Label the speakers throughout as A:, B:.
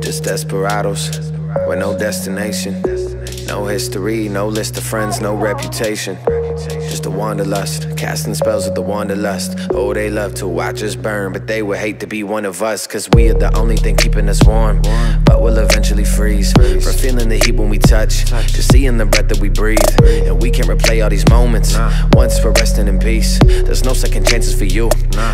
A: Just desperados with no destination. No history, no list of friends, no reputation. A wanderlust, casting spells with the wanderlust. Oh, they love to watch us burn, but they would hate to be one of us. Cause we are the only thing keeping us warm. But we'll eventually freeze. For feeling the heat when we touch, just seeing the breath that we breathe. And we can't replay all these moments. Once we're resting in peace. There's no second chances for you.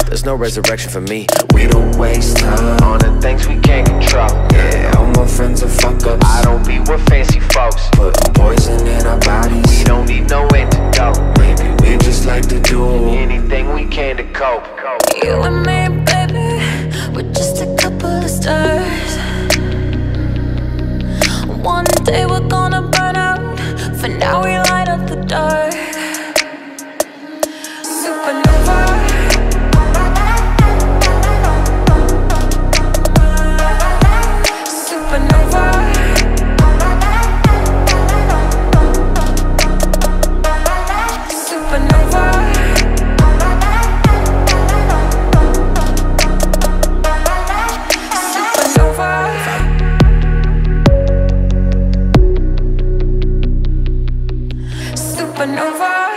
A: There's no resurrection for me. We don't waste time
B: on the things we can't control.
A: Yeah, all my friends are fuck ups.
B: I don't be with fancy folks.
A: Putting poison in our bodies.
B: Can to cope.
C: You and me, baby, we're just a couple of stars. One day we'll up over.